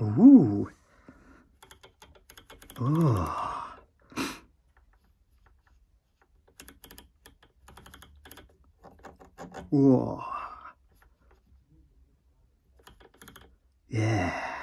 Ooh. Oh. Whoa. Yeah.